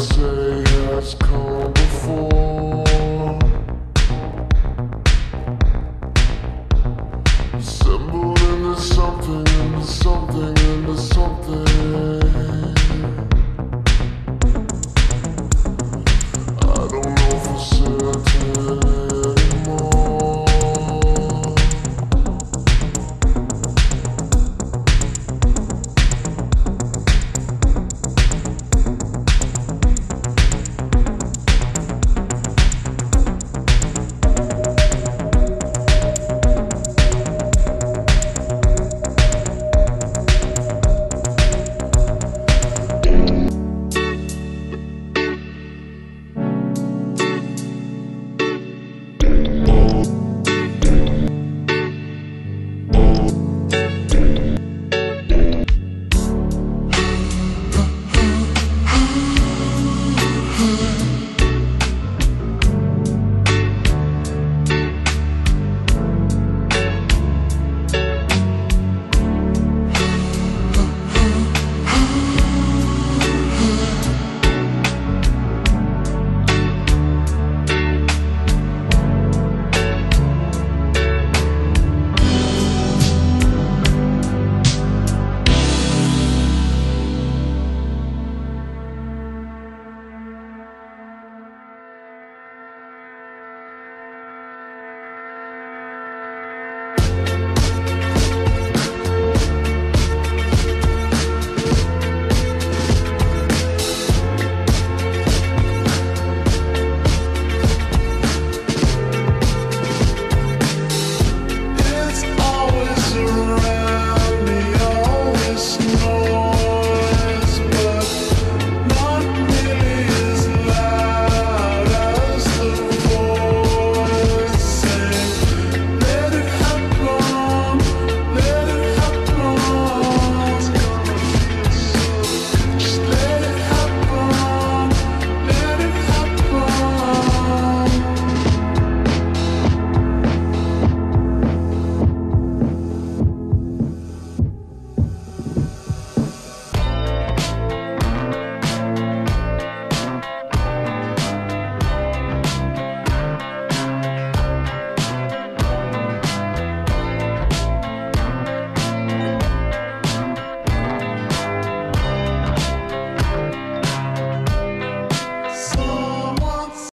say has come before.